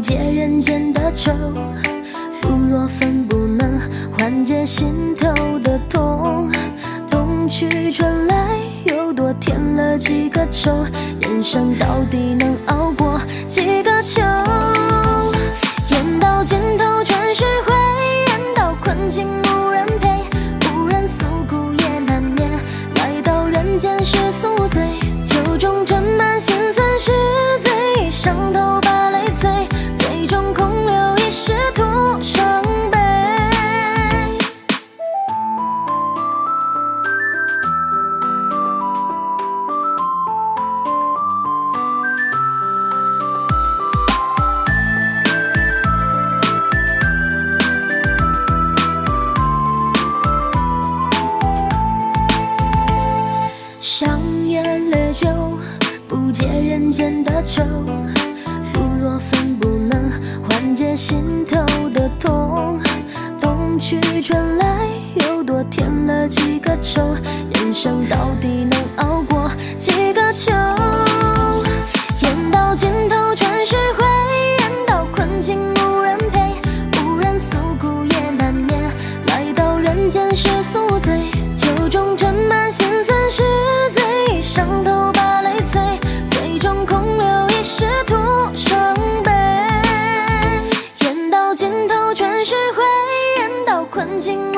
解人间的愁，如若分不能缓解心头的痛，冬去春来又多添了几个愁，人生到底能熬过几个秋？眼到尽头全是灰，人到困境无人陪，无人诉苦也难免，来到人间是宿醉，酒中斟满心酸是最伤痛。香烟烈酒不解人间的愁。如若芬不能缓解心头的痛，冬去春来又多添了几个愁。人生到底静。